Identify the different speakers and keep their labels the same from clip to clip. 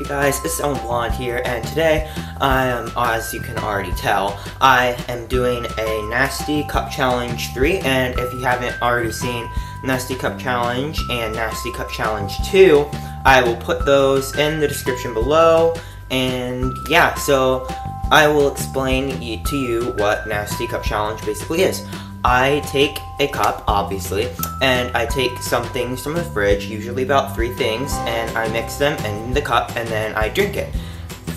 Speaker 1: up guys, it's Owen Blonde here, and today I am, as you can already tell, I am doing a Nasty Cup Challenge 3, and if you haven't already seen Nasty Cup Challenge and Nasty Cup Challenge 2, I will put those in the description below, and yeah, so I will explain to you what Nasty Cup Challenge basically is. I take a cup, obviously, and I take some things from the fridge, usually about three things, and I mix them in the cup and then I drink it.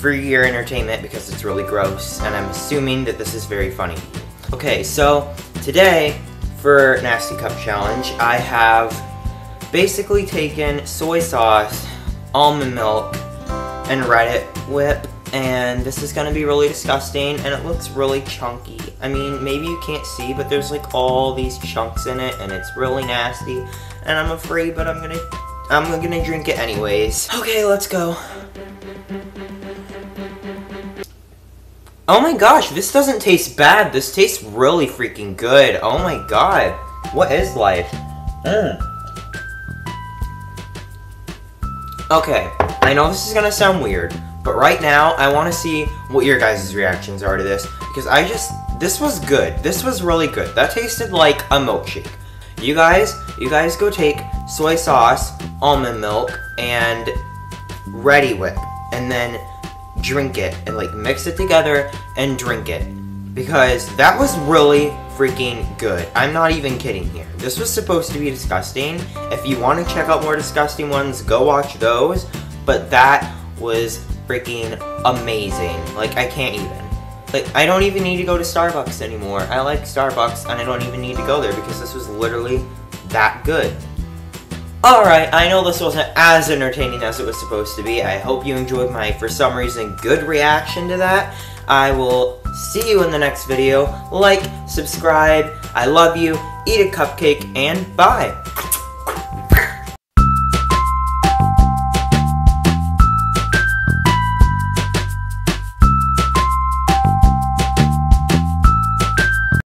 Speaker 1: For your entertainment because it's really gross, and I'm assuming that this is very funny. Okay, so today for Nasty Cup Challenge, I have basically taken soy sauce, almond milk, and Reddit whip and this is gonna be really disgusting and it looks really chunky. I mean, maybe you can't see, but there's like all these chunks in it and it's really nasty and I'm afraid, but I'm gonna, I'm gonna drink it anyways. Okay, let's go. Oh my gosh, this doesn't taste bad. This tastes really freaking good. Oh my god. What is life? Mm. Okay, I know this is gonna sound weird, but right now, I want to see what your guys' reactions are to this. Because I just, this was good. This was really good. That tasted like a milkshake. You guys, you guys go take soy sauce, almond milk, and Reddi-wip, And then drink it. And like mix it together and drink it. Because that was really freaking good. I'm not even kidding here. This was supposed to be disgusting. If you want to check out more disgusting ones, go watch those. But that was freaking amazing. Like, I can't even. Like, I don't even need to go to Starbucks anymore. I like Starbucks, and I don't even need to go there because this was literally that good. Alright, I know this wasn't as entertaining as it was supposed to be. I hope you enjoyed my, for some reason, good reaction to that. I will see you in the next video. Like, subscribe, I love you, eat a cupcake, and bye!